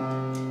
Música